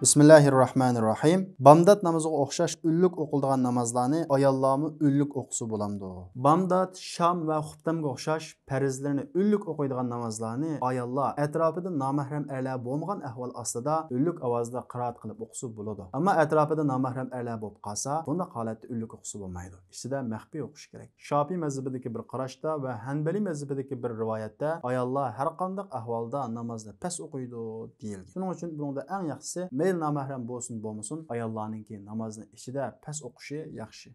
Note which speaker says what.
Speaker 1: bismillahi rohmanir rohim bomdod namoziga o'xshash unlik o'qiladigan namozlarni ayollarmi unlik o'qisa bo'lamdi bomdod shom va xuftamga o'xshash farzlarni unlik o'qiydigan namozlarni ayollar atrofida nomahram erlar bo'lmagan ahvol ostida unlik ovozda qiroat qilib o'qisa bo'ladi ammo atrofida nomahram erlar bo'lib qolsa bunday holatda unlik o'qisa bo'lmaydi ichida maxfiy o'qish kerak shofiy mazhabidagi bir qarashda va hanbaliy mazhabidagi bir rivoyatda ayollar har qanday ahvolda namozni past o'qiydi deyilgan shuning uchun bunda eng yaxshisi mayli nomahram bo'lsin bo'lmasin. Ayollarninki namozni ichida past o'qishi yaxshi